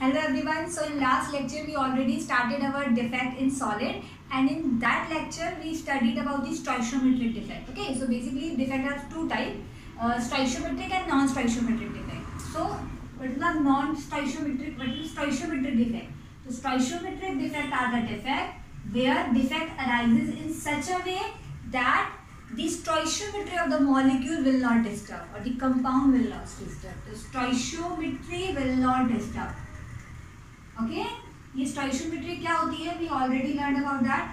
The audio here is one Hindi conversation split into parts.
Hello everyone. So in last lecture we already started our defect in solid and in that lecture we studied about the stoichiometric defect. Okay, so basically defect has two type, uh, stoichiometric and non-stoichiometric defect. So what is non-stoichiometric, what is stoichiometric defect? So stoichiometric defect are the defect where defect arises in such a way that the stoichiometry of the molecule will not disturb or the compound will not disturb. The stoichiometry will not disturb. Okay ये स्ट्राइशोमेट्री क्या होती है? We already learn about that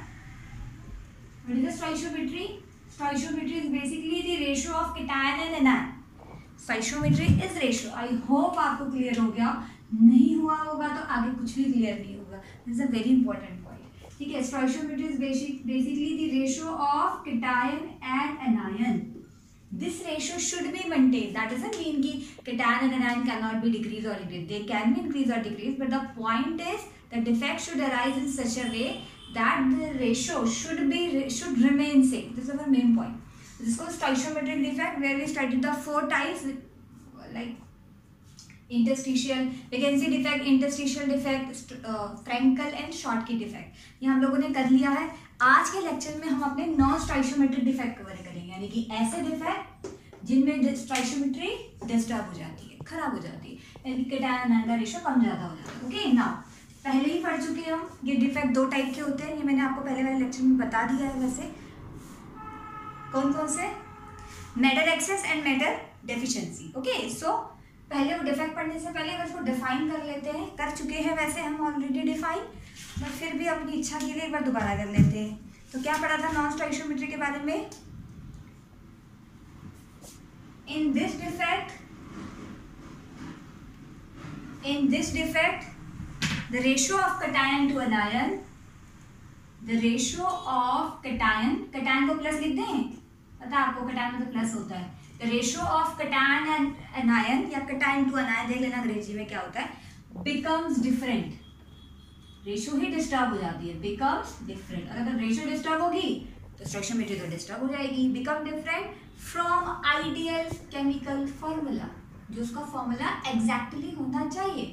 what is the stoichiometry stoichiometry is basically the ratio of cation and anion stoichiometry is ratio I hope आपको क्लियर हो गया। नहीं हुआ होगा तो आगे कुछ भी क्लियर नहीं होगा। This a very important point ठीक है? Stoichiometry is basically the ratio of cation and anion This ratio should be maintained. That doesn't mean ki cation and anion cannot be decreased or increased. They can be increased or decreased, but the point is the defect should arise in such a way that the ratio should be should remain same. This is our main point. This is called stoichiometric defect, where we studied the four types like interstitial vacancy defect interstitial defect Frenkel and Schottky defect ये हम लोगों ने कर लिया है। आज के लेक्चर में हम अपने नॉन स्ट्राइशोमेट्रिक डिफेक्ट कवर करेंगे। यानी कि ऐसे डिफेक्ट जिनमें स्ट्राइशोमेट्री डिस्टर्ब हो जाती है, खराब हो जाती है। यानी कि रेशो कम ज़्यादा हो जाता है। ओके नाउ पहले ही पढ़ चुके हम। ये डिफेक्ट दो टाइप के होते हैं। ये मैंने आपको पहले वाले लेक्चर में बता दिया है वैसे। कौन कौन से? Metal excess and metal deficiency okay so पहले वो डिफेक्ट पढ़ने से पहले अगर उसको डिफाइन कर लेते हैं, कर चुके हैं वैसे हम ऑलरेडी डिफाइन बट फिर भी अपनी इच्छा के लिए एक बार दोबारा कर लेते हैं। तो क्या पढ़ा था नॉन स्टोइशोमेट्री के बारे में? In this defect in this defect the ratio of cation to anion the ratio of cation cation को प्लस लिख दें पता आपको कटायन में तो प्लस होता है। Ratio of cation and anion या कटायन टू अनायन देख लेना अंग्रेज़ी में क्या होता है? बिकम्स डिफरेंट रेशियो ही डिस्टर्ब हो जाती है. बिकम्स डिफरेंट और अगर रेशियो डिस्टर्ब होगी तो स्ट्रक्चर तो डिस्टर्ब हो जाएगी. Become different from ideal chemical formula जो उसका फॉर्मूला एग्जैक्टली होना चाहिए.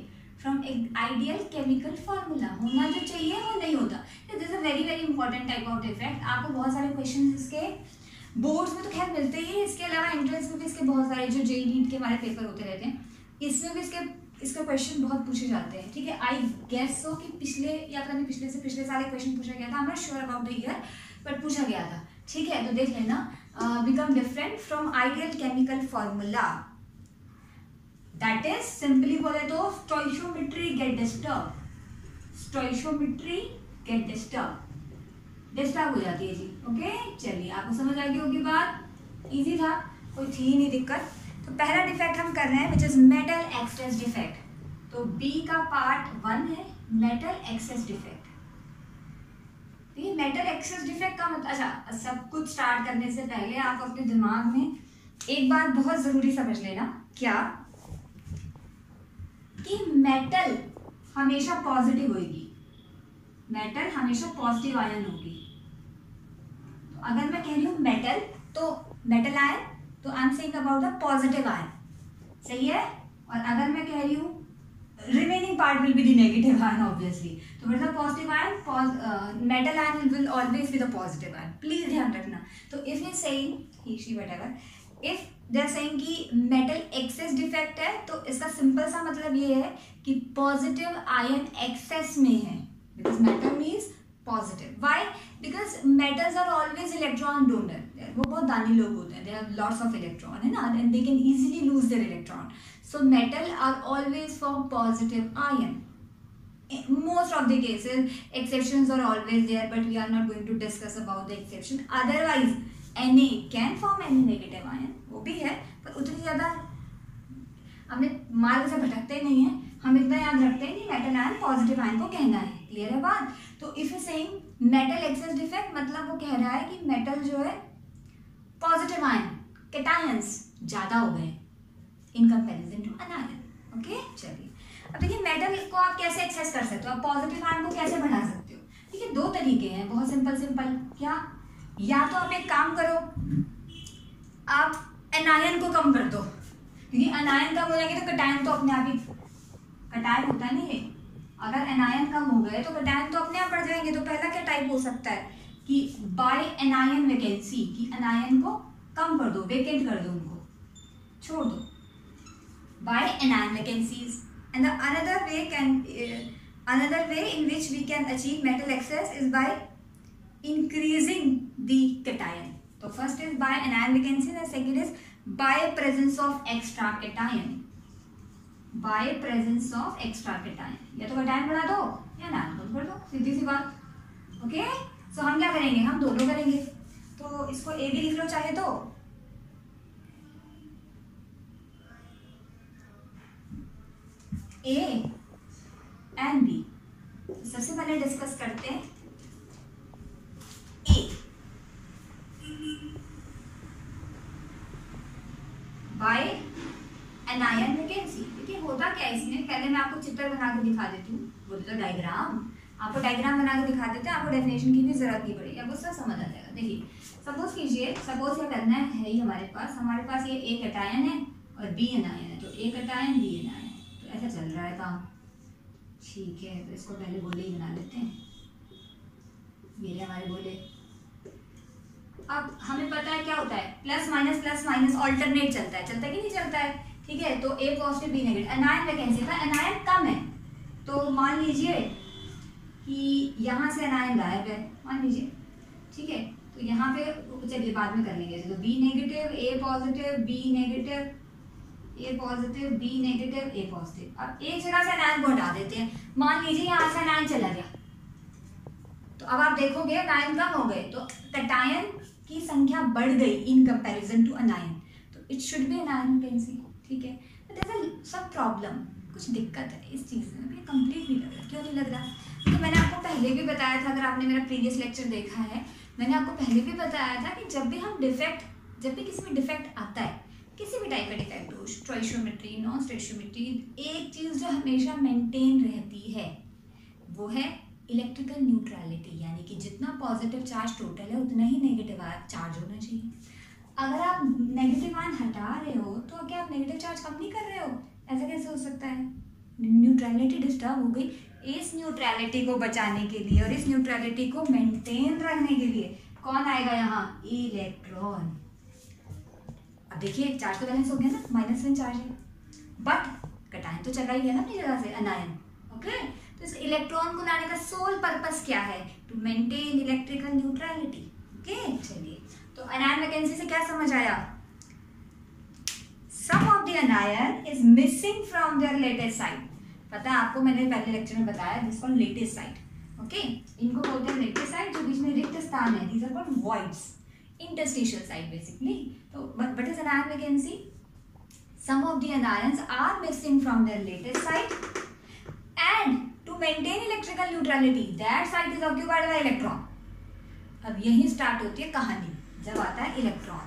फ्रॉम आइडियल केमिकल फॉर्मूला होना जो चाहिए वो नहीं होता. This is a very very important type of defect आपको बहुत सारे क्वेश्चन इसके बोर्ड्स में तो खैर मिलते ही इसके अलावा एंट्रेंस में भी इसके बहुत सारे जो नीट के हमारे पेपर होते रहते हैं। इसमें भी इसके, इसका क्वेश्चन बहुत पूछे जाते हैं, ठीक है? आई गेस सो कि पिछले, या पता नहीं पिछले से पिछले साल एक क्वेश्चन पूछा गया था not sure about the year but पूछा गया था, ठीक है? तो देख लेना become different from ideal chemical formula that is simply बोले तो stoichiometry get disturb stoichiometry get disturb disturb हो जाती है जी। ओके चलिए, आपको समझ आ गई होगी बात? इजी था, कोई थी ही नहीं दिक्कत। तो पहला डिफेक्ट हम कर रहे हैं which is metal excess defect तो बी का पार्ट वन है मेटल एक्सेस डिफेक्ट ये मेटल एक्सेस डिफेक्ट का मतलब अच्छा सब कुछ स्टार्ट करने से पहले आप अपने दिमाग में एक बात बहुत ज़रूरी समझ लेना। क्या? कि मेटल हमेशा पॉजिटिव होगी मेटल हमेशा पॉजिटिव आयन होगी। अगर मैं कह रही हूँ मेटल तो मेटल आयन तो I am saying about the positive ion सही है? और अगर मैं कह रही हूँ remaining part will be the negative ion obviously तो the positive ion metal ion will always be the positive ion please ध्यान रखना। तो if you saying he she whatever if they are saying कि मेटल एक्सेस डिफेक्ट है तो इसका सिंपल सा मतलब ये है कि पॉजिटिव आयन एक्सेस में है। Because metal means positive why because metals are always electron donor वो बहुत दानी लोग होते हैं. They have lots of electron है ना? And they can easily lose their electron so metal are always for positive ion most of the cases exception are always there but we are not going to discuss about the exception otherwise N A can form any negative ion वो भी है, पर उतनी ज़्यादा हमने मार्ग से भटकते नहीं है, हम इतना याद रखते हैं कि मेटल आयन पॉजिटिव आयन को कहना है क्लियर है बात? तो if you saying metal excess defect मतलब वो कह रहा है कि मेटल जो है पॉजिटिव आयन केटायंस ज़्यादा हो गए in comparison to anion okay चलिए। अब देखिए मेटल को आप कैसे एक्सेस कर सकते हो? आप पॉजिटिव आयन को कैसे बढ़ा सकते हो? ठीक है दो तरीके हैं, बहुत सिंपल सिंपल क्या? या तो आप एक काम करो, आप एनायन को कम कर दो। क्योंकि अनायन कम हो जाएँगे तो कटायन तो अपने आप ही कटायन होता नहीं है। अगर एनायन कम हो गए तो कटायन तो अपने आप बढ़ जाएँगे। तो पहला क्या टाइप हो सकता है? कि बाय एनायन वैकेंसी कि एनायन को कम कर दो वेकेंट कर दो उनको। छोड़ दो। By anion vacancies and another way can another way in which we can achieve metal excess is by increasing the cation. तो first is by anion vacancy and second is by presence of extra cation by presence of extra cation या तो cation बढ़ा दो, या anion को बढ़ा दो, सीधी सी बात। ओके सो हम क्या करेंगे? हम दोनों करेंगे। तो इसको ए भी लिख लो, चाहे तो ए एंड बी सबसे पहले डिस्कस करते हैं। ए बाय एनायन वैकेंसी देखिए, होता क्या है इसमें? पहले मैं आपको चित्र बना के दिखा देती हूँ। बोलते तो डायग्राम आपको डायग्राम बना के दिखा देते हैं। आपको डेफिनेशन की भी ज़रूरत नहीं पड़ेगी। आपको सब समझ आ जाएगा। देखिए सपोज़ कीजिए सपोज़ क्या करना है? ही हमारे पास। हमारे पास ये ए कटायन है और बी एनायन है। तो ए कटायन बी एनायन तो ऐसा चल रहा है काम। ठीक है तो इसको पहले बोले ही बना लेते हैं। ये हमारे बोले अब हमें पता है क्या होता है? Plus minus plus minus alternate चलता है। चलता है कि नहीं चलता है? ठीक है तो A positive B negative anion vacancy था। एनायन कम है। तो मान लीजिए कि यहाँ से एनायन गायब है। मान लीजिए। ठीक है तो यहाँ पे चलिए बाद में कर लेंगे। तो B negative A positive B negative A positive B negative A positive अब एक जगह से एनायन को हटा देते हैं। मान लीजिए यहाँ से एनायन चला गया। तो अब आप देखोगे नाइन कम हो गए। तो कटायन की संख्या बढ़ गई इन कंपैरिजन टू अनायन तो it should be anion pencil ठीक है? सब प्रॉब्लम कुछ दिक्कत है इस चीज़ में अभी कंप्लीट नहीं लग रहा, क्यों नहीं लग रहा? क्योंकि मैंने आपको पहले भी बताया था, अगर आपने मेरा प्रीवियस लेक्चर देखा है, मैंने आपको पहले भी बताया था कि जब भी हम डिफेक्ट जब भी किसी में डिफेक्ट आता है, किसी भी टाइप का डिफेक्ट हो स्ट्रोइशोमेट्री नॉन स्ट्रोइशोमेट्री एक चीज़ जो हमेशा मेंटेन रहती है, वो है इलेक्ट्रिकल न्यूट्रलिटी यानी कि जितना पॉजिटिव चार्ज टोटल है, उतना ही नेगेटिव चार्ज होना चाहिए। अगर आप नेगेटिव आयन हटा रहे हो तो क्या आप नेगेटिव चार्ज कम नहीं कर रहे हो? ऐसा कैसे हो सकता है? न्यूट्रलिटी डिस्टर्ब हो गई इस न्यूट्रलिटी को बचाने के लिए और इस न्यूट्रलिटी को मेंटेन रखने के लिए। कौन आएगा यहाँ? इलेक्ट्रॉन अब देखिए चार्ज तो बैलेंस हो गया ना माइनस वन चार्ज है। बट कटायन तो चला ही गया ना अपनी जगह से अनायन ओके तो इस इलेक्ट्रॉन को लाने का सोल पर्पस क्या है? To maintain electrical neutrality okay चलिए। तो अनायन वैकेंसी से क्या समझ आया? Some of the anion is missing from their lattice site पता है आपको मैंने पहले लेक्चर में बताया this called lattice site okay इनको बोलते हैं लेटेस्ट साइड जो बीच में रिक्त स्थान है। These are called voids basically. so but what is anion vacancy? Some of the anions are missing from their latest site. And to maintain electrical neutrality that site is occupied by electron अब यही स्टार्ट होती है कहानी, जब आता है इलेक्ट्रॉन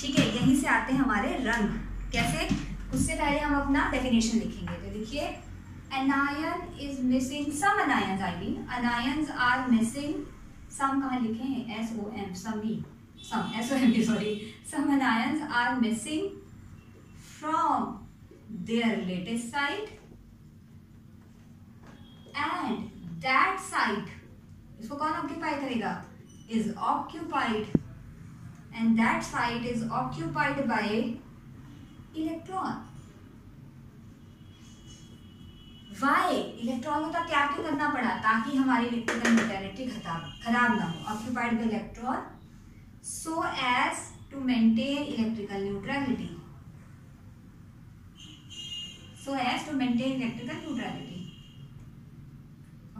ठीक है, यहीं से आते हैं हमारे रंग. कैसे? उससे पहले हम अपना डेफिनेशन लिखेंगे. तो देखिए anion is missing some anion I mean anions are missing some कहाँ लिखे हैं? एस ओ एम समी some S O M B sorry some anions are missing from their lattice site and that site इसको कौन ऑक्यूपाई करेगा? Is occupied and that site is occupied by electron why electron को त्याग क्यों करना पड़ा ताकि हमारी इलेक्ट्रिकल न्यूट्रलिटी खराब ना हो। Occupied by electron so as to maintain electrical neutrality so as to maintain electrical neutrality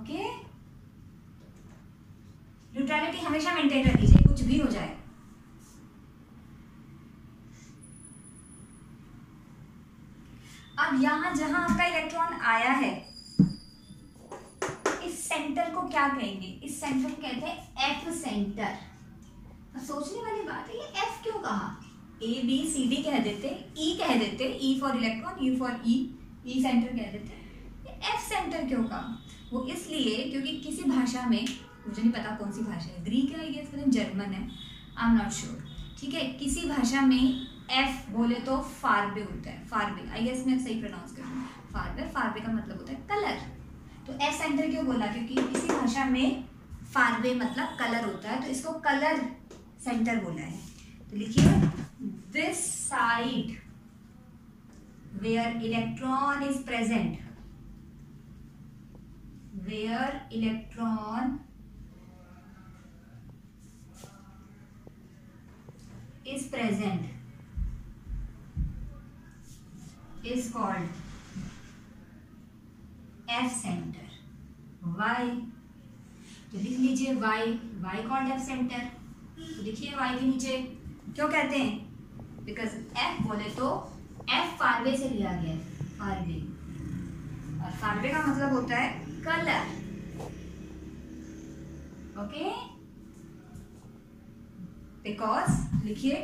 okay neutrality हमेशा मेंटेन रखनी चाहिए कुछ भी हो जाए। अब यहाँ जहाँ आपका इलेक्ट्रॉन आया है, इस सेंटर को क्या कहेंगे? इस सेंटर को कहते हैं एफ़ सेंटर सोचने वाली बात है, ये एफ़ क्यों कहा? ए बी सी डी कह देते ई e कह देते E for electron U for E E center कह देते। एफ़ सेंटर क्यों कहा? वो इसलिए क्योंकि किसी भाषा में, मुझे नहीं पता कौन सी भाषा है, ग्रीक है आई गेस जर्मन है आई एम नॉट श्योर ठीक है? किसी भाषा में एफ़ बोले तो फारबे होता है फारबे आई गेस मैं सही प्रोनाउंस कर फारवे फारवे का मतलब होता है कलर तो एफ़ सेंटर क्यों बोला? क्योंकि किसी भाषा में फारवे मतलब कलर होता है तो इसको कलर सेंटर बोला है तो लिखिए this site where electron is present where electron is present is called F center. Y तो लिख लीजिए Y Y called F center तो लिखिए Y के नीचे क्यों कहते हैं? बिकॉज़ F बोले तो F फारवे से लिया गया है फारवे और फारवे का मतलब होता है ओके okay? because लिखिए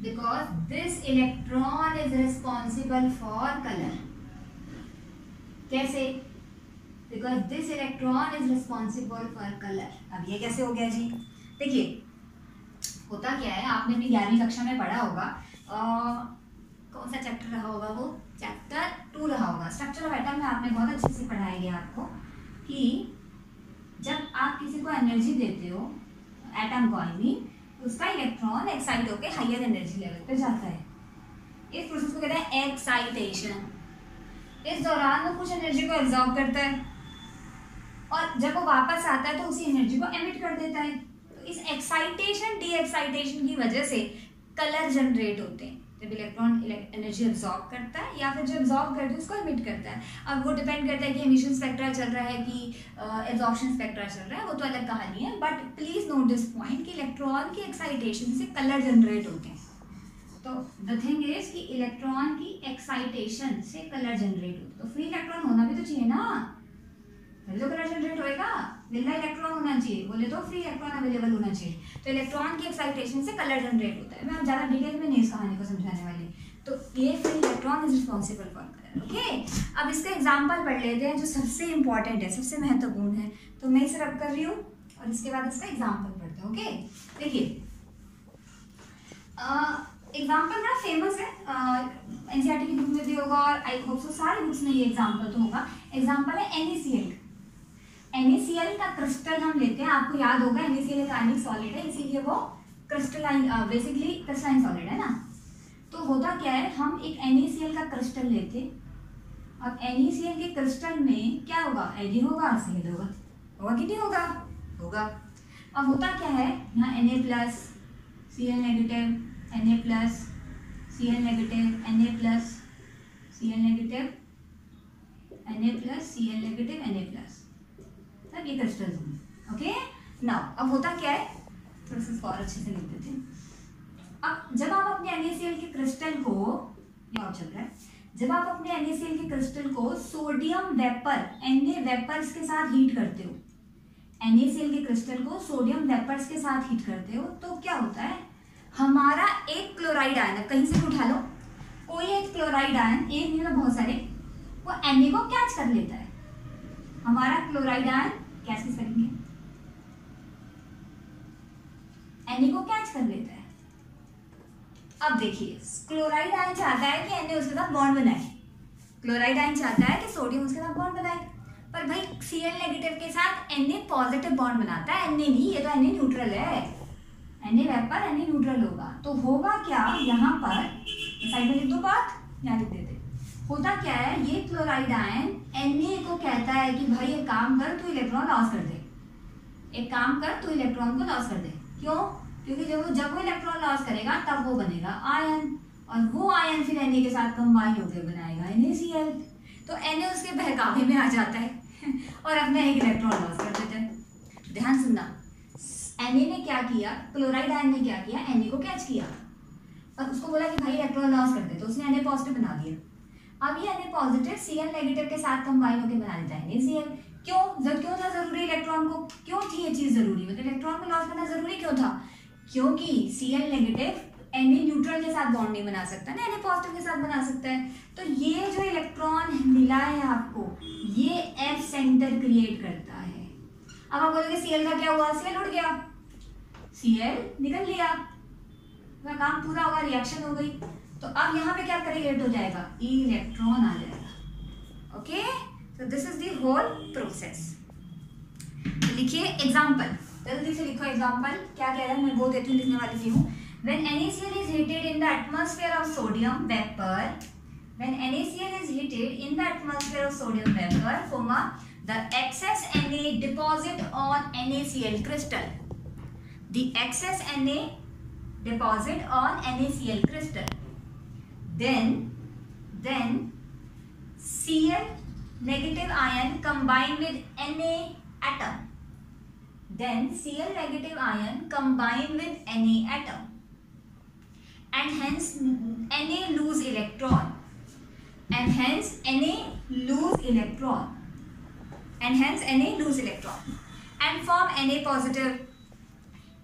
because this electron is responsible for color कैसे because this electron is responsible for color अब ये कैसे हो गया जी देखिए होता क्या है आपने अपनी ग्यारहवीं कक्षा में पढ़ा होगा आ, कौन सा चैप्टर रहा होगा वो चैप्टर टू रहा होगा। स्ट्रक्चर ऑफ़ एटम में आपने बहुत अच्छे से पढ़ाया गया आपको कि जब आप किसी को एनर्जी देते हो एटम को आई मीन उसका इलेक्ट्रॉन एक्साइट होकर हाइयर एनर्जी लेवल पे जाता है। इस प्रोसेस को कहते हैं एक्साइटेशन इस दौरान वो कुछ एनर्जी को एब्जॉर्व करता है और जब वो वापस आता है तो उसी एनर्जी को एमिट कर देता है। तो इस एक्साइटेशन डी एक्साइटेशन की वजह से कलर जनरेट होते हैं। जब इलेक्ट्रॉन एनर्जी एब्जॉर्ब करता है, या फिर जो एब्जॉर्ब करता है, उसको एमिट करता है। अब वो डिपेंड करता है कि एमिशन स्पेक्ट्रा चल रहा है कि एब्जॉर्प्शन स्पेक्ट्रा चल रहा है, वो तो अलग कहानी है but please note this point कि इलेक्ट्रॉन की एक्साइटेशन से कलर जनरेट होते हैं। तो द थिंग इज़ कि इलेक्ट्रॉन की एक्साइटेशन से कलर जनरेट होते तो फ्री इलेक्ट्रॉन होना भी तो चाहिए ना। तभी तो कलर जनरेट होएगा इलेक्ट्रॉन होना चाहिए बोले तो फ्री इलेक्ट्रॉन अवेलेबल होना चाहिए तो इलेक्ट्रॉन की एक्साइटेशन से कलर जनरेट होता है मैं अब ज़्यादा डिटेल में नहीं इस कहानी को समझाने वाली तो ये free electron is responsible for colour okay अब इसका एग्ज़ाम्पल पढ़ लेते हैं जो सबसे इंपॉर्टेंट है सबसे महत्वपूर्ण है तो मैं इसे रब कर रही हूँ और इसके बाद इसका एग्ज़ाम्पल पढ़ते हैं ओके देखिए एग्ज़ाम्पल बड़ा फ़ेमस है एनसीआरटी की बुक में भी होगा और आई होप सो सारे बुक्स में ये एग्ज़ाम्पल तो होगा एग्ज़ाम्पल है एनईसीएल NaCl का क्रिस्टल हम लेते हैं, आपको याद होगा NaCl एक आयनिक सॉलिड है, इसीलिए वो क्रिस्टलाइन बेसिकली क्रिस्टलाइन सॉलिड है ना? तो होता क्या है, हम एक NaCl का क्रिस्टल लेते अब NaCl के क्रिस्टल में क्या होगा? एडी होगा Cl होगा। होगा कि नहीं होगा? होगा। अब होता क्या है, यहाँ Na plus C L negative N A plus C L negative N A plus C L negative N A plus C L negative N A plus तब ये क्रिस्टल जोन ओके नाउ अब होता क्या है? थोड़ा सा और अच्छे से लिख देते हैं। अब जब आप अपने NaCl के क्रिस्टल को और चल रहा है। जब आप अपने NaCl के क्रिस्टल को सोडियम वेपर Na वेपर्स के साथ हीट करते हो, NaCl के क्रिस्टल को सोडियम वेपर्स के साथ हीट करते हो तो क्या होता है? हमारा एक क्लोराइड आयन कहीं से भी उठा लो, कोई एक क्लोराइड आयन एक नहीं तो बहुत सारे, वो Na को कैच कर लेता है। हमारा क्लोराइड आयन कैसे करेंगे एन को कैच कर लेता है। अब देखिए क्लोराइड आयन चाहता है कि एन उसके साथ बॉन्ड बनाए। क्लोराइड आयन चाहता है कि सोडियम उसके साथ बॉन्ड बनाए। पर भाई सी एल नेगेटिव के साथ एन पॉजिटिव बॉन्ड बनाता है। एन नहीं, ये तो एन न्यूट्रल है। एन वेपर एन न्यूट्रल होगा। तो होगा क्या? यहाँ पर साइड में लिख दो बात लिख देते होता क्या है? ये क्लोराइड आयन एन को कहता है कि भाई एक काम कर, तू इलेक्ट्रॉन लॉस कर दे। एक काम कर, तू इलेक्ट्रॉन को लॉस कर दे। क्यों? क्योंकि जब वो जब वो इलेक्ट्रॉन लॉस करेगा, तब वो बनेगा आयन और वो आयन फिर एन के साथ कंबाइन होकर बनाएगा एन तो एन उसके बहकावे में आ जाता है। और अपना एक इलेक्ट्रॉन लॉस कर देता है। ध्यान सुनना। एन ने क्या किया? क्लोराइड आयन ने क्या किया? एन को कैच किया। और उसको बोला कि भाई इलेक्ट्रॉन लॉस कर दे। तो उसने एन पॉजिटिव बना दिया। अब ये Na पॉजिटिव Cl नेगेटिव के साथ कंबाइन होकर बना देता है। NaCl क्यों? जब क्यों था ज़रूरी इलेक्ट्रॉन को? क्यों थी ये चीज़ ज़रूरी? मतलब इलेक्ट्रॉन को लॉस करना ज़रूरी क्यों था? क्योंकि Cl नेगेटिव Na न्यूट्रल के साथ बॉन्ड नहीं बना सकता ना Na पॉजिटिव के साथ बना सकता है। तो ये जो इलेक्ट्रॉन मिला है आपको, ये एफ़ सेंटर क्रिएट करता है। अब आप बोलोगे, Cl का क्या हुआ? Cl उड़ गया। Cl निकल लिया। काम पूरा होगा रिएक्शन हो गई। तो अब यहाँ पे क्या करेगा? हो जाएगा। इलेक्ट्रॉन आ जाएगा। ओके तो दिस इज़ होल प्रोसेस लिखिए एग्ज़ाम्पल जल्दी से लिखो एग्ज़ाम्पल क्या कह रहा है? मैं बोल देती लिखने वाली हूँ। When NaCl is heated in the atmosphere of sodium vapour when NaCl is heated in the atmosphere of sodium vapour फोमा the excess N A deposit on NaCl crystal the excess N A deposit on NaCl crystal then then Cl negative ion combine with Na atom. Then Cl negative ion combine with Na atom. And hence Na lose electron. And hence Na lose electron. And hence Na lose electron. And form Na positive.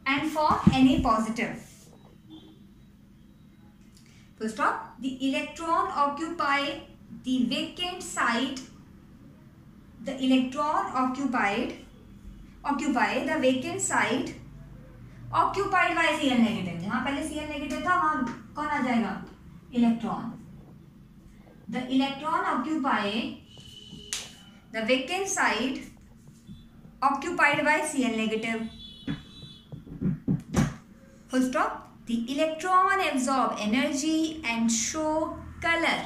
And form Na positive. Full stop. The electron occupy the vacant site. The electron occupied occupy the vacant site occupied by Cl negative. जहाँ पहले Cl negative था वहाँ कौन आ जाएगा electron the electron occupy the vacant site occupied by Cl negative. Full stop. The electron absorb energy and show color.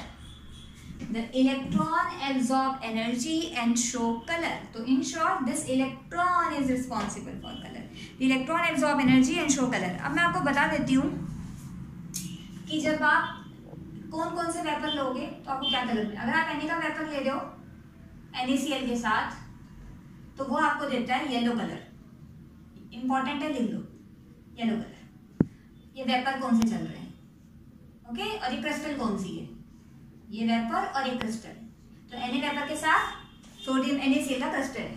The electron absorb energy and show color. So in short, this electron is responsible for color. The electron absorb energy and show color. अब मैं आपको बता देती हूँ कि जब आप कौन कौन से वेपर लोगे तो आपको क्या कलर मिलेगा अगर आप एनी का वेपर ले रहे हो NaCl के साथ तो वो आपको देता है येलो कलर इंपॉर्टेंट है लिख लो येलो कलर ये वेपर कौन से चल रहे हैं? ओके और ये क्रिस्टल कौन सी है? ये वेपर और ये क्रिस्टल तो एन वेपर के साथ सोडियम NaCl का क्रिस्टल है.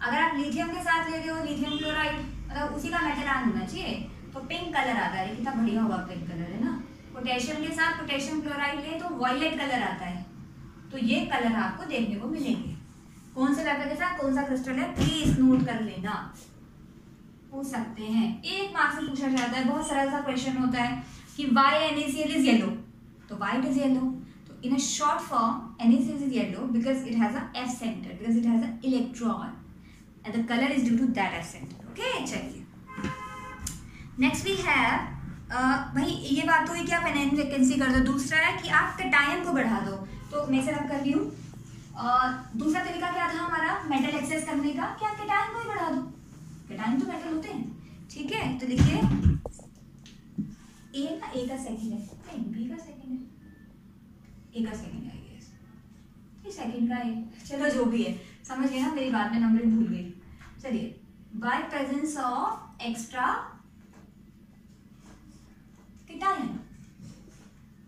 अगर आप लिथियम के साथ ले रहे हो लिथियम क्लोराइड मतलब उसी का मेटल आन होना चाहिए तो पिंक कलर आता है. कितना बढ़िया होगा पिंक कलर है ना? पोटेशियम के साथ पोटेशियम क्लोराइड ले तो वॉयलेट कलर आता है. तो ये कलर आपको देखने को मिलेंगे. कौन से वेपर के साथ? कौन सा क्रिस्टल है? प्लीज़ नोट कर लेना. पूछ सकते हैं। एक मार्क्स से पूछा जाता है, बहुत सरल सा क्वेश्चन होता है कि वाई NaCl इज़ येलो तो वाई इट इज़ येलो तो in a short form NaCl is yellow because it has a F center, because it has an electron, and the color is due to that F center. Okay, चलिए। नेक्स्ट वी हैव भाई, ये बात तो हुई कि आप एन वैकेंसी कर दो। दूसरा है कि आप कटायन को बढ़ा दो। तो मैं से कर रही हूँ। दूसरा तरीका क्या था हमारा? मेटल एक्सेस करने का कि आप कटायन को ही बढ़ा दो। कटायन तो मेटल होते हैं। ठीक है? तो लिखिए। ए का ए का सेकंड है। नहीं बी का सेकंड है। ए का सेकंड है ये सेकंड का है। चलो, जो भी है। समझ गए ना? मेरी बात में नंबरिंग भूल गई। चलिए। By presence of extra cation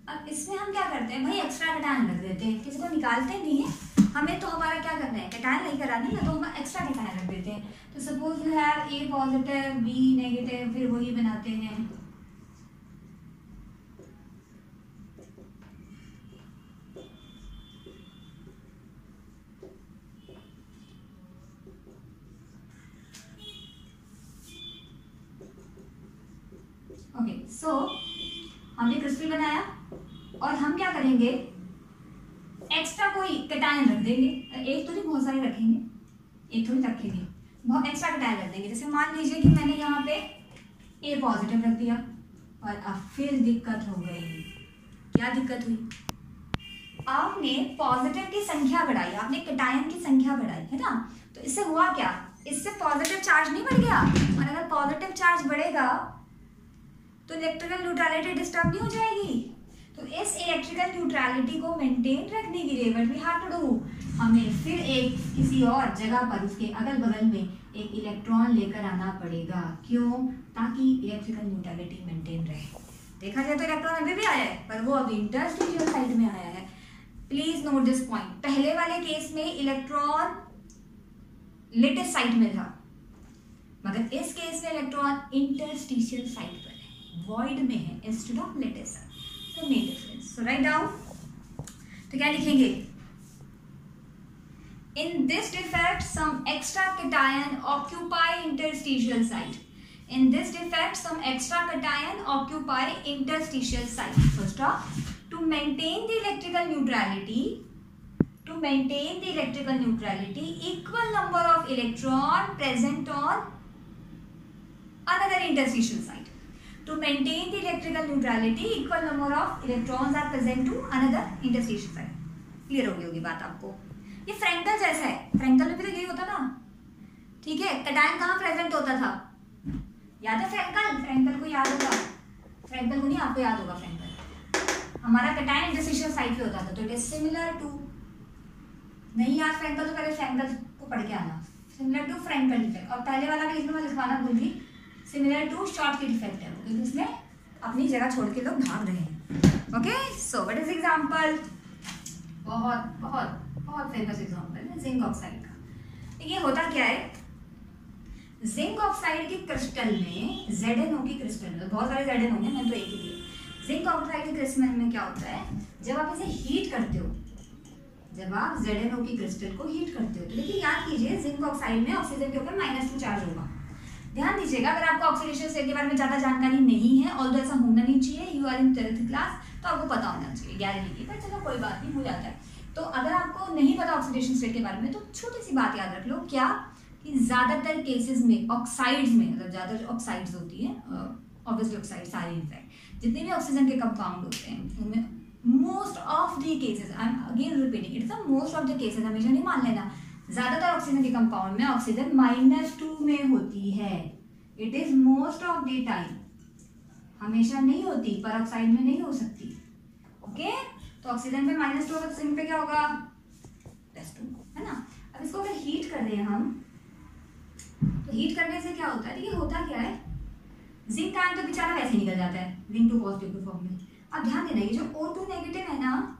अब इसमें हम क्या करते हैं? भाई एक्स्ट्रा कटायन रख देते हैं। किसी को निकालते नहीं है। हमें तो हमारा क्या करना है? कटायन नहीं करानी है तो हम एक्स्ट्रा कटायन रख देते हैं। तो suppose you have A positive B negative फिर वही बनाते हैं। ओके okay, सो so, हमने क्रिस्टल बनाया और हम क्या करेंगे? एक्स्ट्रा कोई कटायन रख देंगे। एक तो नहीं बहुत सारे रखेंगे। एक थोड़ी रखेंगे बहुत एक्स्ट्रा कटायन रख देंगे जैसे मान लीजिए कि मैंने यहाँ पे ए पॉजिटिव रख दिया और अब फिर दिक्कत हो गई। क्या दिक्कत हुई? आपने पॉजिटिव की संख्या बढ़ाई, आपने कटायन की संख्या बढ़ाई, है ना? तो इससे हुआ क्या? इससे पॉजिटिव चार्ज नहीं बढ़ गया? और अगर पॉजिटिव चार्ज बढ़ेगा तो इलेक्ट्रिकल न्यूट्रलिटी डिस्टर्ब नहीं हो जाएगी। तो इस इलेक्ट्रिकल न्यूट्रलिटी को मेंटेन रखने के लिए what we have to do हमें फिर एक किसी और जगह पर उसके अगल बगल में एक इलेक्ट्रॉन लेकर आना पड़ेगा। क्यों? ताकि इलेक्ट्रिकल न्यूट्रलिटी मेंटेन रहे। देखा जाए तो इलेक्ट्रॉन अभी भी आया है, पर वो अभी इंटरस्टिशियल साइड में आया है। प्लीज़ नोट दिस पॉइंट पहले वाले केस में इलेक्ट्रॉन लेटेस्ट साइट में था। मगर इस केस में इलेक्ट्रॉन इंटरस्टिशियल साइट पर है। वॉइड में है इंस्टेड ऑफ़ लेटेस्ट so नहीं डिफरेंस सो राइट डाउन तो क्या लिखेंगे? In this defect some extra cation occupy interstitial site in this defect some extra cation occupy interstitial site first of to maintain the electrical neutrality to maintain the electrical neutrality equal number of electron present on another interstitial site To maintain the electrical neutrality, equal number of electrons are present to another interstitial site. Clear हो गई होगी बात आपको? ये फ्रेंकल जैसा है। फ्रेंकल में भी तो यही होता था। ठीक है कटायन कहाँ प्रेजेंट होता था? याद है फ्रेंकल फ्रेंकल को याद होगा। फ्रेंकल को नहीं आपको याद होगा फ्रेंकल हमारा कटायन इंटरस्टिशियल साइड पे होता था तो इट इज़ सिमिलर टू नहीं याद फ्रेंकल तो पहले फ्रेंकल को पढ़ के आना। सिमिलर टू फ्रेंकल डिफेक्ट और पहले वाला भी इसमें मैं लिखवाना भूल गई। Similar to Schottky defect है क्योंकि इसमें अपनी जगह छोड़ के लोग भाग रहे हैं। Okay so what is example बहुत बहुत बहुत फ़ेमस एग्ज़ाम्पल है जिंक ऑक्साइड का। ये होता क्या है? जिंक ऑक्साइड के क्रिस्टल में जेड एन ओ की क्रिस्टल में बहुत सारे जेड एन होंगे मैंने तो एक ही दिए जिंक ऑक्साइड के क्रिस्टल में क्या होता है? जब आप इसे हीट करते हो, जब आप जेड एन ओ की क्रिस्टल को हीट करते हो तो देखिए याद कीजिए जिंक ऑक्साइड में ऑक्सीजन के ऊपर माइनस टू चार्ज होगा। ध्यान दीजिएगा, अगर आपको ऑक्सीडेशन स्टेट के बारे में ज़्यादा जानकारी नहीं है और ऐसा होना नहीं चाहिए you are in twelfth class तो आपको पता होना चाहिए ग्यारहवीं की पर चलो, कोई बात नहीं, हो जाता है। तो अगर आपको नहीं पता ऑक्सीडेशन स्टेट के बारे में तो छोटी सी बात याद रख लो, क्या कि ज़्यादातर केसेस में ऑक्साइड्स में मतलब ज़्यादा ऑक्साइड्स होती है ऑब्वियसली ऑक्साइड सारे इनफैक्ट जितने भी ऑक्सीजन के कंपाउंड होते हैं, उनमें most of the cases I am again repeating it's most of the cases हमेशा नहीं मान लेना ज़्यादातर ऑक्सीजन के कंपाउंड में ऑक्सीजन माइनस टू में होती है। It is most of the time हमेशा नहीं होती पर ऑक्साइड में नहीं हो सकती। ओके तो ऑक्सीजन पे माइनस टू ऑक्सीजन पे क्या होगा? प्लस टू है ना? अब इसको अगर हीट कर रहे हम तो हीट करने से क्या होता है? देखिए होता क्या है? जिंक आयन तो बेचारा वैसे निकल जाता है जिंक टू पॉजिटिव के फॉर्म में। अब ध्यान देना, ये जो ओ टू नेगेटिव है ना,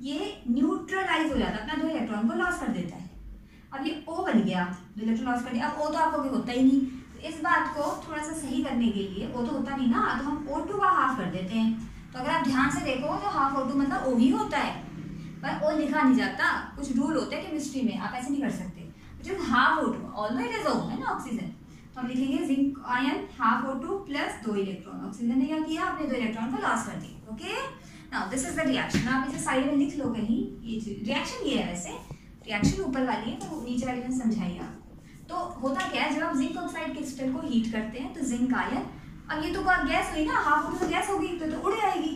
ये न्यूट्रलाइज हो जाता है, अपना दो इलेक्ट्रॉन को लॉस कर देता है। अब ये ओ बन गया दो इलेक्ट्रॉन लॉस कर दिया अब ओ तो आपको होता ही नहीं। तो इस बात को थोड़ा सा सही करने के लिए, O तो होता नहीं ना तो हम ओ टू का हाफ़ कर देते हैं। तो अगर आप ध्यान से देखो तो हाफ़ ओ टू मतलब O ही होता है। पर O लिखा नहीं जाता। कुछ रूल होते हैं केमिस्ट्री में, आप ऐसे नहीं कर सकते। जो half O2 although it is O, है ना ऑक्सीजन तो हम लिखेंगे zinc ion half O2 plus दो इलेक्ट्रॉन ऑक्सीजन ने क्या किया? अपने दो इलेक्ट्रॉन को लॉस कर दिया okay now this is the reaction आप इसे साइड में लिख लो कहीं। ये रिएक्शन ये है वैसे। रिएक्शन ऊपर वाली है तो नीचे वाली में समझाइए आप तो होता क्या है जब आप जिंक ऑक्साइड क्रिस्टल को हीट करते हैं तो जिंक आयन अब ये तो गैस हुई ना हाफ़ O2 तो गैस होगी तो, तो उड़ जाएगी।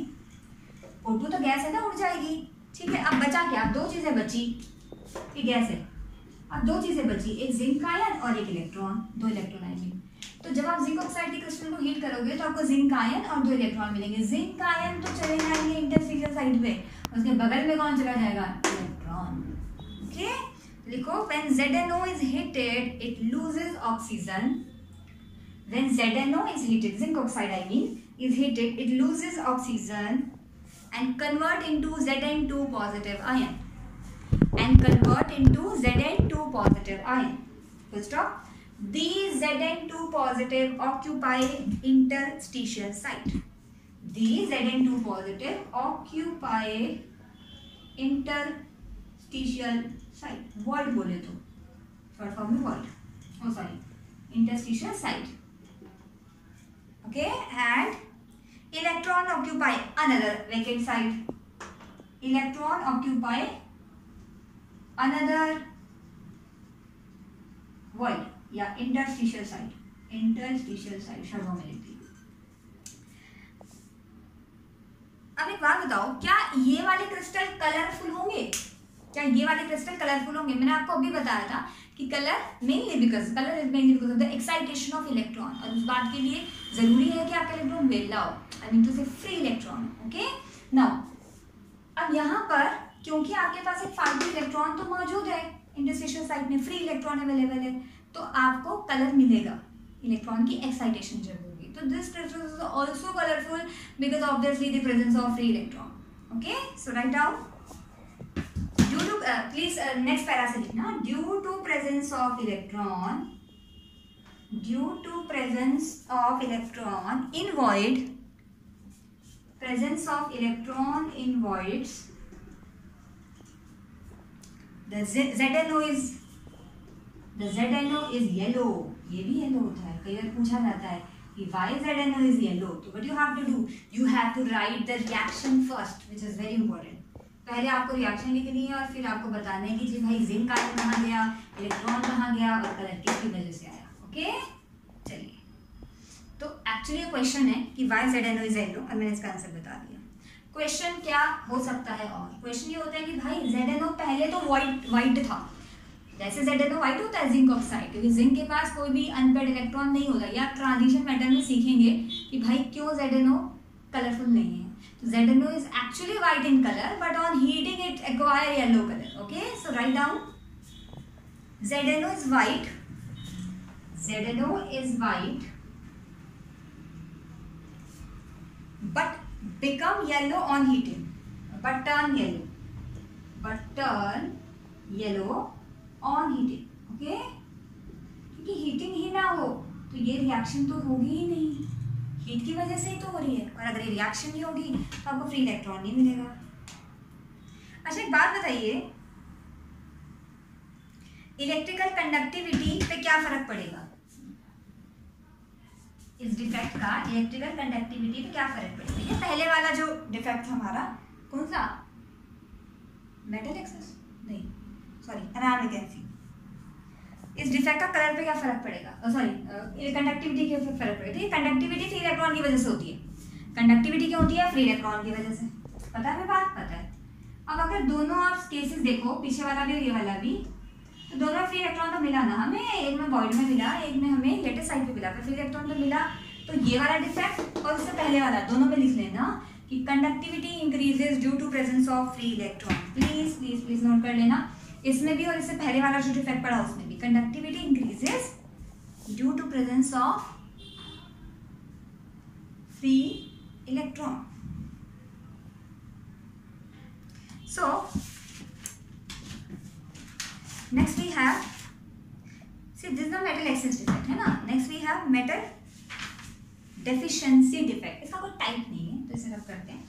O2 तो गैस है ना उड़ जाएगी। ठीक है अब बचा क्या? दो चीज़ें बची। ये गैस है। अब दो चीज़ें बची एक जिंक आयन और एक इलेक्ट्रॉन दो इलेक्ट्रॉन आएँगे तो जब आप जिंक ऑक्साइड के क्रिस्टल को हीट करोगे तो आपको जिंक आयन और दो इलेक्ट्रॉन मिलेंगे। जिंक आयन तो चले जाएँगे इंटरस्टिशियल साइड पे उसके बगल में कौन चला जाएगा? इलेक्ट्रॉन ओके लिखो when ZNO is heated it loses oxygen when ZNO is heated zinc oxide I mean is heated it loses oxygen and convert into Zn2 positive ion and convert into Zn2 positive ion. Full stop. These Zn2 positive occupy interstitial site. These Zn2 positive occupy interstitial site void बोले तो। शॉर्ट वर्ल्ड में void sorry interstitial site okay and electron occupy another vacant site electron occupy another void या इंटरस्टिशियल साइट इंटरस्टिशियल साइट शर्मा में लिखती अब एक बात बताओ, क्या ये वाले क्रिस्टल कलरफुल होंगे? क्या ये वाले क्रिस्टल कलरफुल होंगे? मैंने आपको अभी बताया था कि colour mainly because colour is mainly because of the excitation of electron और उस बात के लिए ज़रूरी है कि आपका इलेक्ट्रॉन वेला हो I mean to say free electron okay now अब यहाँ पर, क्योंकि आपके पास एक फालतू इलेक्ट्रॉन तो मौजूद है इंटरस्टेशियल साइड में फ्री इलेक्ट्रॉन अवेलेबल है तो आपको कलर मिलेगा इलेक्ट्रॉन की एक्साइटेशन जब होगी। तो this crystal is also colourful because obviously the presence of free electron okay so write down due to please next para से लिखना due to presence of electron due to presence of electron in void presence of electron in voids the Z, ZNO is the Z N is yellow ये भी येलो होता है। कई बार पूछा जाता है कि why Z N is yellow तो what you have to do you have to write the reaction first which is very important पहले आपको रिएक्शन लिखनी है और फिर आपको बताना है कि जी भाई जिंक आयन कहाँ गया इलेक्ट्रॉन कहाँ गया और कलर किसकी वजह से आया ओके चलिए। तो एक्चुअली क्वेश्चन है कि why Z N is yellow और मैंने इसका आंसर बता दिया। क्वेश्चन क्या हो सकता है और? क्वेश्चन ये होता है कि भाई जेड एन ओ पहले तो वाइट वाइट था। जैसे जेड एन ओ वाइट होता है जिंक ऑक्साइड क्योंकि जिंक के पास कोई भी अनपेड इलेक्ट्रॉन नहीं होता या ट्रांजिशन मेटल में सीखेंगे कि भाई क्यों जेड एन ओ कलरफुल नहीं है। In colour but on heating it acquire yellow colour okay so write down Z N O is white Z N O is white but become yellow on heating. But turn yellow. But turn yellow on heating, okay? क्योंकि हीटिंग ही ना हो तो ये रिएक्शन तो होगी ही नहीं। हीट की वजह से ही तो हो रही है। और अगर ये रिएक्शन नहीं होगी तो आपको फ्री इलेक्ट्रॉन नहीं मिलेगा। अच्छा एक बात बताइए। इलेक्ट्रिकल कंडक्टिविटी पे क्या फ़र्क पड़ेगा? इस डिफेक्ट का इलेक्ट्रिकल कंडक्टिविटी पे क्या फ़र्क पड़ेगा? ये पहले वाला जो डिफेक्ट था हमारा, कौन सा? मेटल एक्सेस नहीं सॉरी अनामिक इस डिफेक्ट का कलर पे क्या फ़र्क पड़ेगा? सॉरी कंडक्टिविटी के फ़र्क पड़ेगा। ठीक है कंडक्टिविटी फ्री इलेक्ट्रॉन की वजह से होती है। कंडक्टिविटी क्या होती है? फ्री इलेक्ट्रॉन की वजह से। पता है बात? पता है। अब अगर दोनों आप केसेस देखो, पीछे वाला भी और ये वाला भी तो दोनों फ्री इलेक्ट्रॉन तो मिला ना हमें। एक में बॉइड में मिला, एक में हमें लेटेस्ट साइड पे मिला। फिर फ्री इलेक्ट्रॉन तो मिला तो ये वाला डिफेक्ट और उससे पहले वाला, दोनों में लिख लेना कि conductivity increases due to presence of free electron please please please note कर लेना। इसमें भी और इससे पहले वाला जो डिफेक्ट पड़ा, उसमें भी। Conductivity increases due to presence of free electron so, next we have, see, this is the metal है ना? Next we have metal deficiency defect. इसका कोई टाइप नहीं है तो इसे रब करते हैं।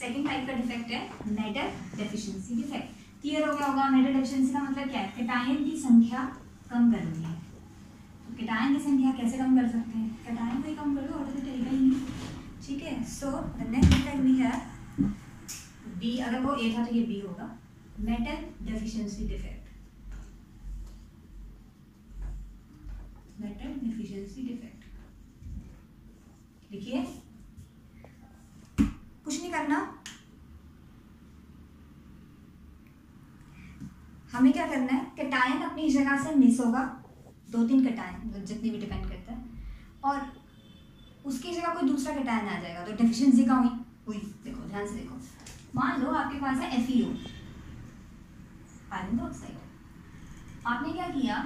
सेकंड टाइप का डिफेक्ट है मेटल डेफिशिएंसी डिफेक्ट क्लियर हो गया होगा मेटल डेफिशिएंसी का मतलब क्या है? केटायन की संख्या कम करनी है। तो केटायन की संख्या कैसे कम कर सकते हैं? केटायन को ही कम कर दो और तो तरीका ही नहीं। ठीक है so the next defect we have B अगर वो ए था तो ये बी होगा। Metal deficiency defect metal deficiency defect लिखिए कुछ नहीं करना। हमें क्या करना है? कटायन अपनी जगह से मिस होगा। दो तीन कटायन जितनी भी डिपेंड करता है। और उसकी जगह कोई दूसरा कटायन आ जाएगा तो डेफिशिएंसी का हुई? हुई, देखो, ध्यान से देखो। मान लो आपके पास है एफ़ आयरन ऑक्साइड आपने क्या किया?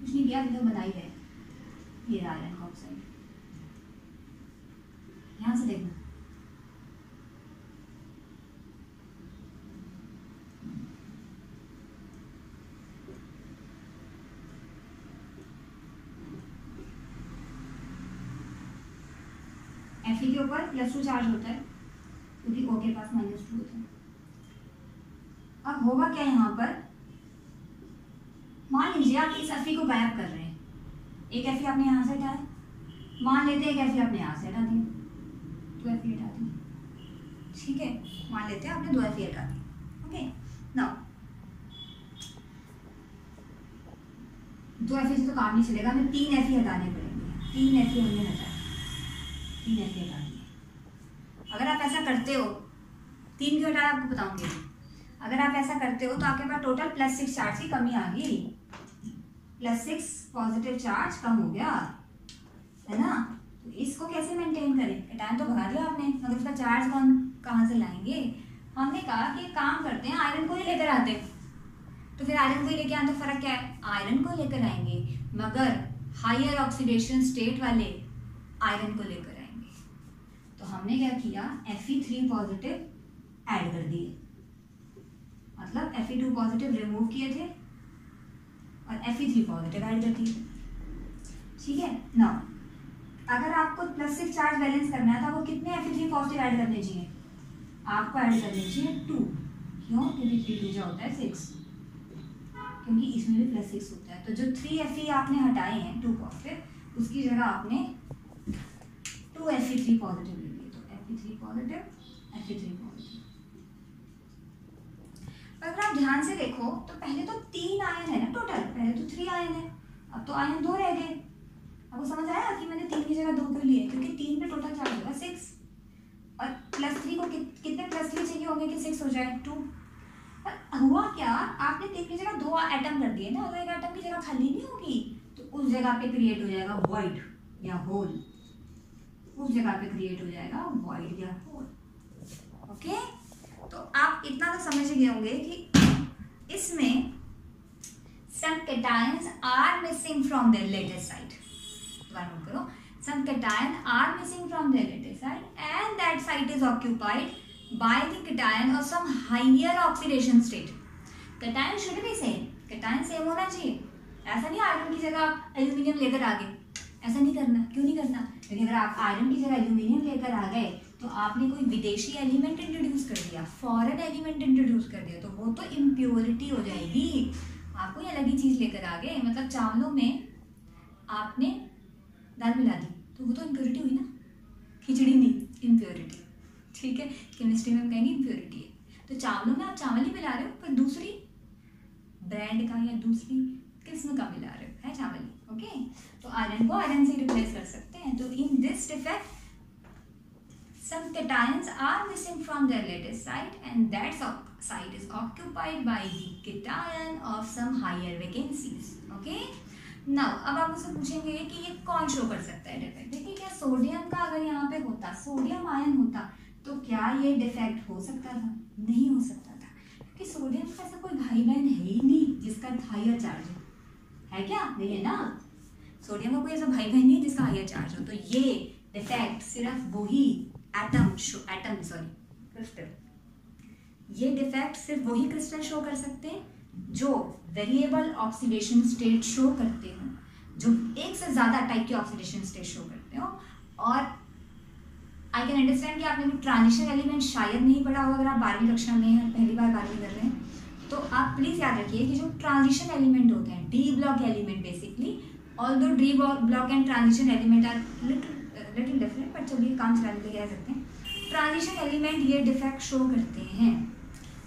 कुछ नहीं किया? तो बना ही। ये आयरन ऑक्साइड यहाँ से देखना एफ़ के ऊपर प्लस टू चार्ज होता है? क्योंकि ओ के पास माइनस टू होता है। अब होगा क्या यहाँ पर? मान लीजिए आप इस एफी को गायब कर रहे हैं। एक एफी आपने यहाँ से हटाया मान लेते हैं एक एफी आपने यहाँ से हटा दिया। दो एफी हटा दी ठीक है? मान लेते हैं आपने दो एफी हटा दी ओके नाउ दो एफी से तो काम नहीं चलेगा। हमें तीन एफी हटाने पड़ेंगे। तीन एफी हमने हटाया तीन एफी हटा दिए। अगर आप ऐसा करते हो, तीन क्यों हटाया आपको बताऊँगी। अगर आप ऐसा करते हो तो आपके पास टोटल प्लस सिक्स चार्ज की कमी आ गई। प्लस सिक्स पॉजिटिव चार्ज कम हो गया, है ना? तो इसको कैसे मेंटेन करें? टाइम तो भगा दिया आपने अगर उसका चार्ज कौन, कहाँ से लाएँगे? हमने कहा कि काम करते हैं आयरन को ही लेकर आते तो फिर आयरन को ही लेके आते तो फ़र्क क्या है? आयरन को लेकर आएँगे, मगर हायर ऑक्सीडेशन स्टेट वाले आयरन को लेकर। तो हमने क्या किया? एफ़ थ्री पॉजिटिव ऐड कर दिए। मतलब एफ़ टू पॉजिटिव रिमूव किए थे और एफ़ थ्री पॉजिटिव ऐड कर दिए। ठीक है? ना अगर आपको प्लस सिक्स चार्ज बैलेंस करना है तो आपको कितने एफ़ थ्री पॉजिटिव ऐड करने चाहिए? आपको ऐड करने चाहिए टू क्यों? क्योंकि थ्री टू जो होता है सिक्स क्योंकि इसमें भी प्लस सिक्स होता है। तो जो थ्री एफ़ आपने हटाए हैं टू पॉजिटिव उसकी जगह आपने टू एफ़ थ्री पॉजिटिव तो अगर आप ध्यान से देखो तो पहले तो तीन आयन है ना टोटल पहले तो थ्री आयन है अब तो आयन दो रह गए। आपको समझ आया कि मैंने तीन की जगह दो क्यों लिए क्योंकि तीन पे टोटल चार्ज होगा? सिक्स और प्लस थ्री को कि, कितने प्लस थ्री चाहिए होंगे कि सिक्स हो जाए? टू पर हुआ क्या? आपने तीन की जगह दो एटम कर दिए ना तो एक एटम की जगह खाली नहीं होगी तो उस जगह पे क्रिएट हो जाएगा वॉइड या होल उस जगह पे क्रिएट हो जाएगा वॉइड या होल ओके तो आप इतना तो समझ गए होंगे कि इसमें some cations are missing from their lattice site दोबारा करो। Some cation are missing from their lattice site and that site is occupied by the cation और some higher oxidation state cation should be same cation same होना चाहिए। ऐसा नहीं आयरन की जगह आप एल्यूमिनियम लेकर आ गए। ऐसा नहीं करना, क्यों नहीं करना? क्योंकि अगर आप आयरन की जगह एल्यूमिनियम लेकर आ गए तो आपने कोई विदेशी एलिमेंट इंट्रोड्यूस कर दिया फॉरेन एलिमेंट इंट्रोड्यूस कर दिया तो वो तो इम्प्योरिटी हो जाएगी। आप कोई अलग ही चीज़ लेकर आ गए मतलब चावलों में आपने दाल मिला दी तो वो तो इम्प्योरिटी हुई ना? खिचड़ी नहीं इम्प्योरिटी ठीक है? केमिस्ट्री में हम कहेंगे इम्प्योरिटी है। तो चावलों में आप चावल ही मिला रहे हो, पर दूसरी ब्रांड का या दूसरी किस्म का मिला रहे हो, है चावल? ओके तो आयरन को आयरन से रिप्लेस कर सकते हैं। तो in this defect some cations are missing from their latest site and that site is occupied by the cation of some higher vacancies. Okay? Now, अब आप मुझसे पूछेंगे कि ये कौन शो कर सकता है डिफेक्ट देखिए, क्या सोडियम का अगर यहाँ पे होता सोडियम आयन होता तो क्या ये डिफेक्ट हो सकता था? नहीं हो सकता था। क्योंकि सोडियम का ऐसा कोई भाई बहन है ही नहीं जिसका हायर चार्ज है है क्या? नहीं है ना? सोडियम का कोई ऐसा भाई बहन नहीं जिसका हायर चार्ज हो। तो ये डिफेक्ट सिर्फ़ वही atom show atom sorry crystal ये डिफेक्ट सिर्फ़ वही क्रिस्टल शो कर सकते हैं जो वेरिएबल ऑक्सीडेशन स्टेट शो करते हो, जो एक से ज़्यादा टाइप के ऑक्सीडेशन स्टेट शो करते हो। और आई कैन अंडरस्टैंड कि आपने ट्रांजिशन एलिमेंट शायद नहीं पढ़ा होगा, अगर आप बारहवीं कक्षा में पहली बार बारहवीं कर रहे हैं। तो आप प्लीज़ याद रखिए कि जो ट्रांजिशन एलिमेंट होते हैं D block element basically all दो D block and transition element are little little different but चलिए काम चलाने के लिए कह सकते हैं? ट्रांजिशन एलिमेंट ये डिफेक्ट शो करते हैं।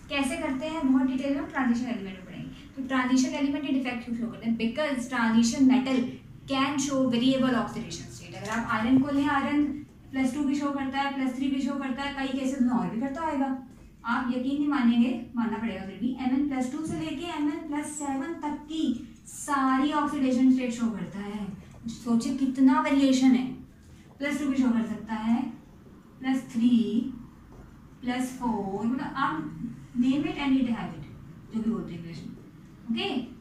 कैसे करते हैं? बहुत डिटेल में ट्रांजिशन एलिमेंट पढ़ेंगे। तो ट्रांजिशन एलिमेंट ये डिफेक्ट शो करते हैं? Because transition metal can show variable oxidation state अगर आप आयरन को लें आयरन प्लस टू भी शो करता है प्लस थ्री भी शो करता है, कई केसेस में और भी करता होगा। आप यकीन नहीं मानेंगे, मानना पड़ेगा फिर भी एम एन प्लस टू से लेके एम एन प्लस सेवन तक की सारी ऑक्सीडेशन स्टेट शो करता है। सोचिए कितना वेरिएशन है। प्लस टू भी शो कर सकता है। प्लस थ्री प्लस फोर मतलब आप name it and it have it जो भी बोलते हैं इंग्लिश ओके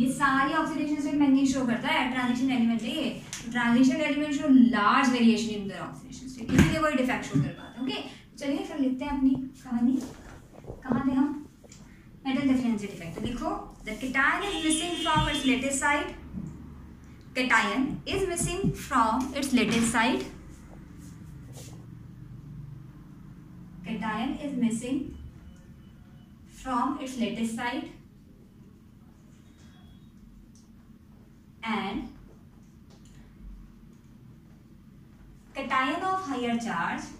ये सारी ऑक्सीडेशन स्टेट मैंने शो करता है ट्रांजिशन एलिमेंट है transition element show large variation in the oxidation state इसलिए वो डिफेक्ट शो कर पाते हैं ओके चलिए फिर लिखते हैं अपनी कहानी। कहाँ थे हम मेटल डेफिनेंसी डिफेक्ट लिखो the cation is missing from its lattice site cation is missing from its lattice site cation is missing from its lattice site and cation of higher charge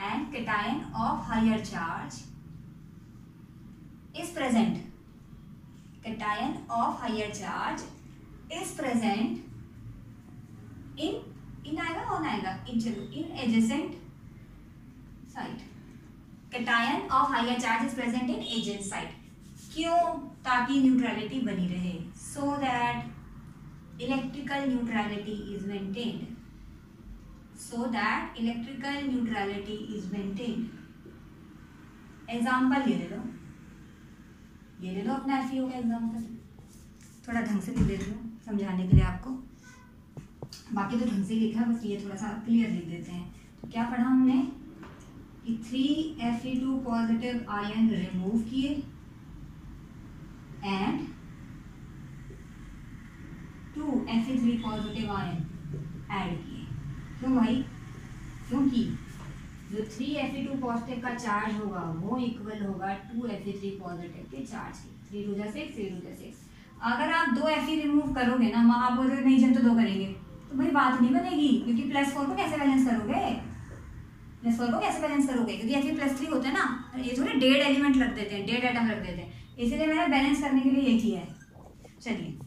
and cation of higher charge is present cation of higher charge is present in in आएगा कौन आएगा इन चलो in adjacent site cation of higher charge is present in adjacent site क्यों ताकि न्यूट्रलिटी बनी रहे so that electrical neutrality is maintained so that electrical neutrality is maintained. Example ये ले लो. ये ले लो अपना एफ़ का एग्ज़ाम्पल थोड़ा ढंग से लिख देती हूँ समझाने के लिए आपको. बाकी तो ढंग से ही लिखा बस ये थोड़ा सा क्लियर लिख देते हैं. तो क्या पढ़ा हमने? कि three F E two positive ion remove किए. And two F E three positive ion add किए. क्यों भाई? क्योंकि जो थ्री एफ़ टू पॉजिटिव का चार्ज होगा, वो इक्वल होगा टू एफ़ थ्री पॉजिटिव के चार्ज की। थ्री टू जा सिक्स थ्री टू जा सिक्स अगर आप दो एफ़ रिमूव करोगे ना आप बोलोगे नहीं जब तो दो करेंगे। तो भाई बात नहीं बनेगी, क्योंकि प्लस फोर को कैसे बैलेंस करोगे? प्लस फोर को कैसे बैलेंस करोगे? क्योंकि एफ़ प्लस थ्री होता है ना, ये थोड़े डेढ़ एलिमेंट रख देते हैं डेढ़ आइटम रख देते हैं। इसीलिए मैंने बैलेंस करने के लिए ये किया है। चलिए।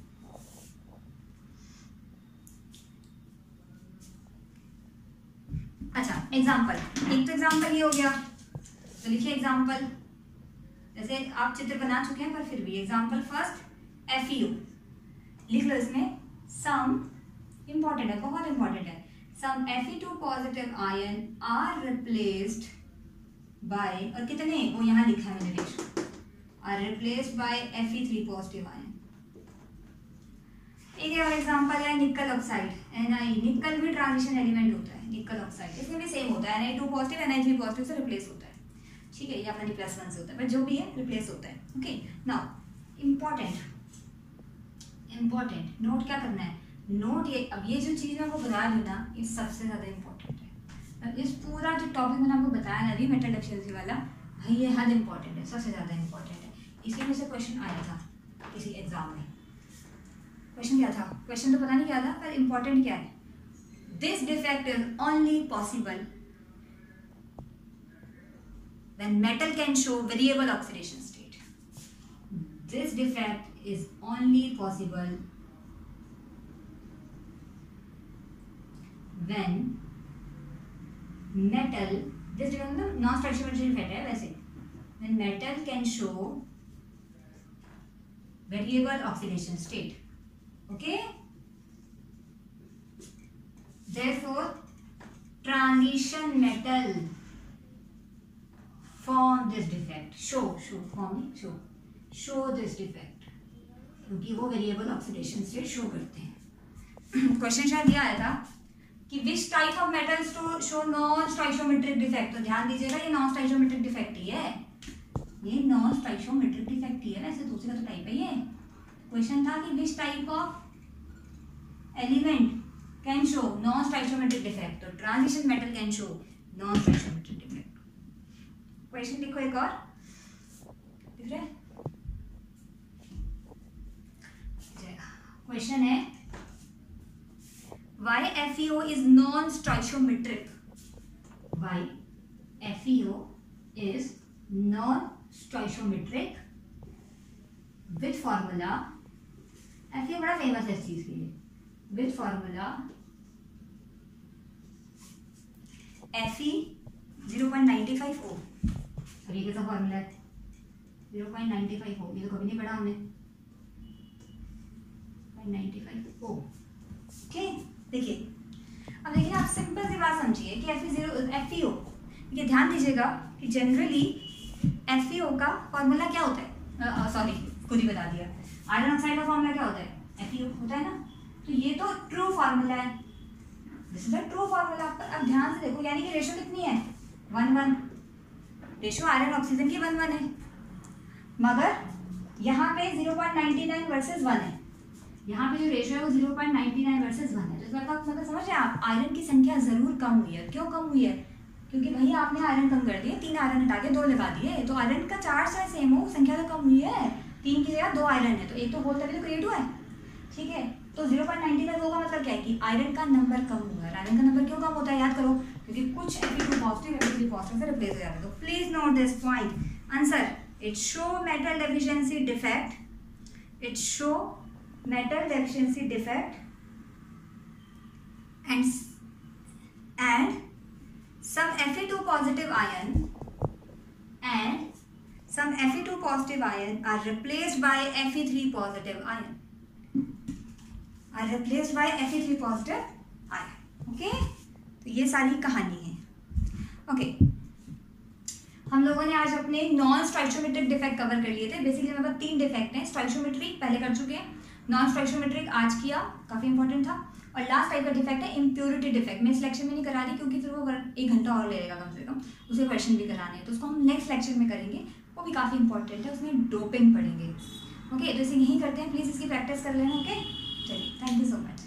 अच्छा एग्ज़ाम्पल एक तो एग्ज़ाम्पल ये हो गया। तो लिखिए एग्ज़ाम्पल जैसे आप चित्र बना चुके हैं, पर फिर भी एग्ज़ाम्पल फ़र्स्ट एफ़ यू लिख लो इसमें सम इंपॉर्टेंट है, बहुत इंपॉर्टेंट है. Some F two positive ion are replaced by और कितने? वो यहाँ लिखा है मैंने are replaced by F three positive ion एक और एग्जांपल है निकल ऑक्साइड एन आई निकल भी ट्रांजिशन एलिमेंट होता है. निकल ऑक्साइड इसमें भी सेम होता है। N two positive N three positive से रिप्लेस होता है। ठीक है, ये अपना प्लस वन से होता है। बट जो भी है रिप्लेस होता है। Okay now important important note क्या करना है? नोट ये, अब ये जो चीज़ मैं आपको बता रही ना, ये सबसे ज़्यादा इम्पोर्टेंट है। इस पूरा जो टॉपिक मैंने आपको बताया ना अभी मेटल डेफिशिएंसी वाला, भाई ये हद इंपॉर्टेंट है, सबसे ज़्यादा इंपॉर्टेंट है। इसी में से क्वेश्चन आया था, किसी एग्ज़ाम में। क्वेश्चन क्या था? क्वेश्चन तो पता नहीं क्या था पर इम्पोर्टेंट क्या है? This defect is only possible when metal can show variable oxidation state. This defect is only possible when metal, this defect मतलब non stoichiometric defect है वैसे, when metal can show variable oxidation state. Okay? Therefore, transition metal form this defect. Show show forming show. Show this defect. क्योंकि वो वेरिएबल ऑक्सीडेशन स्टेट शो करते हैं। क्वेश्चन शायद ये आया था कि which type of metals to show non stoichiometric defect तो ध्यान दीजिएगा ये नॉन स्टाइशोमेट्रिक डिफेक्ट ही है। ये नॉन स्टाइशोमेट्रिक डिफेक्ट ही है वैसे दूसरा तो टाइप है ये। क्वेश्चन था कि which type of element can show non stoichiometric defect तो metal can show non stoichiometric defect question लिखो एक और। दिख रहा है? क्वेश्चन है why F E O is non stoichiometric why F E O is non stoichiometric with formula F E बड़ा फ़ेमस है इस चीज़ के लिए। With formula F zero point ninety five O और ये कैसा फॉर्मूला है? ज़ीरो पॉइंट नाइन्टी फाइव हो ये तो कभी नहीं पढ़ा हमने। ओके देखिए, अब देखिए, आप सिंपल सी बात समझिए कि F E zero F E O ये ध्यान दीजिएगा कि जनरली एफ़ ई ओ का फॉर्मूला क्या होता है? सॉरी खुद ही बता दिया। आयरन ऑक्साइड का फॉर्मूला क्या होता है? एफ़ ई ओ होता है ना? तो ये तो ट्रू फार्मूला है। This is a true formula अब ध्यान से देखो, यानी कि रेशो कितनी है? One one ratio iron oxygen की वन वन है। मगर यहाँ पे zero point ninety nine versus one है। यहाँ पे जो रेशो है वो zero point ninety nine versus one है। तो इस बात का मतलब समझ रहे आप? आयरन की संख्या ज़रूर कम हुई है। क्यों कम हुई है? क्योंकि भैया आपने आयरन कम कर दिए, तीन आयरन हटा के दो लगा दिए। तो आयरन का चार्ज चाहे सेम हो, संख्या तो कम हुई है। तीन की जगह दो आयरन है। तो एक तो होल तभी तो क्रिएट हुआ है। ठीक है? तो ज़ीरो पॉइंट नाइनटी फाइव होगा मतलब क्या है कि आयरन का नंबर कम हुआ है आयरन का नंबर क्यों कम होता है, याद करो, क्योंकि कुछ एफ़ पॉजिटिव एफ़ पॉजिटिव से रिप्लेस हो जाता है। तो please note this point answer it show metal deficiency defect it show metal deficiency defect and and some Fe2 positive ion and some Fe2 positive ion are replaced by Fe3 positive ion are replaced by Fe3 positive ion okay? तो ये सारी कहानी है। Okay okay. हम लोगों ने आज अपने नॉन स्ट्राइचोमेट्रिक डिफेक्ट कवर कर लिए थे। बेसिकली हमारे पास तीन डिफेक्ट हैं। स्ट्राइचोमेट्रिक पहले कर चुके हैं। नॉन स्ट्राइचोमेट्रिक आज किया। काफ़ी इंपॉर्टेंट था। और लास्ट टाइप का डिफेक्ट है इम्प्योरिटी डिफेक्ट मैं सिलेक्शन में नहीं करा रही क्योंकि फिर वो एक घंटा और लेगा कम से कम। उसे क्वेश्चन भी कराने हैं। तो उसको हम नेक्स्ट लेक्चर में करेंगे। वो भी काफ़ी इंपॉर्टेंट है। उसमें डोपिंग पढ़ेंगे। ओके तो इसे यही करते हैं। प्लीज़ इसकी प्रैक्टिस कर लेना ओके चलिए थैंक यू सो मच